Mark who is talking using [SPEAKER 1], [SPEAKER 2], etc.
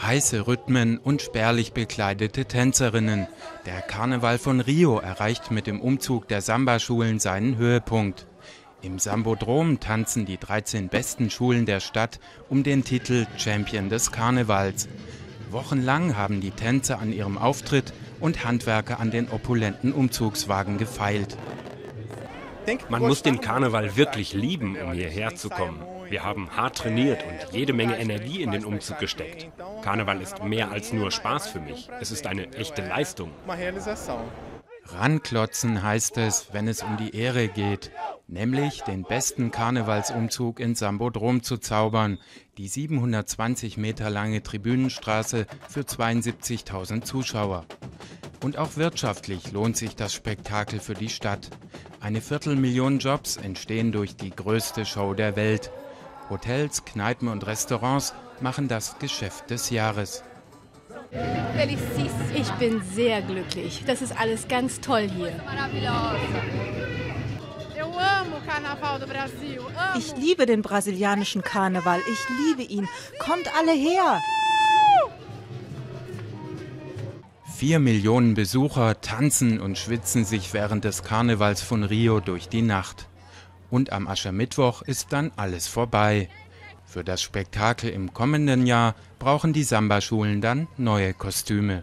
[SPEAKER 1] Heiße Rhythmen und spärlich bekleidete Tänzerinnen. Der Karneval von Rio erreicht mit dem Umzug der Samba-Schulen seinen Höhepunkt. Im Sambodrom tanzen die 13 besten Schulen der Stadt um den Titel Champion des Karnevals. Wochenlang haben die Tänzer an ihrem Auftritt und Handwerker an den opulenten Umzugswagen gefeilt.
[SPEAKER 2] Man muss den Karneval wirklich lieben, um hierher zu kommen. Wir haben hart trainiert und jede Menge Energie in den Umzug gesteckt. Karneval ist mehr als nur Spaß für mich. Es ist eine echte Leistung.
[SPEAKER 1] Ranklotzen heißt es, wenn es um die Ehre geht, nämlich den besten Karnevalsumzug in Sambodrom zu zaubern, die 720 Meter lange Tribünenstraße für 72.000 Zuschauer. Und auch wirtschaftlich lohnt sich das Spektakel für die Stadt. Eine Viertelmillion Jobs entstehen durch die größte Show der Welt. Hotels, Kneipen und Restaurants machen das Geschäft des Jahres.
[SPEAKER 3] Ich bin sehr glücklich. Das ist alles ganz toll hier.
[SPEAKER 4] Ich liebe den brasilianischen Karneval. Ich liebe ihn. Kommt alle her.
[SPEAKER 1] Vier Millionen Besucher tanzen und schwitzen sich während des Karnevals von Rio durch die Nacht. Und am Aschermittwoch ist dann alles vorbei. Für das Spektakel im kommenden Jahr brauchen die Samba-Schulen dann neue Kostüme.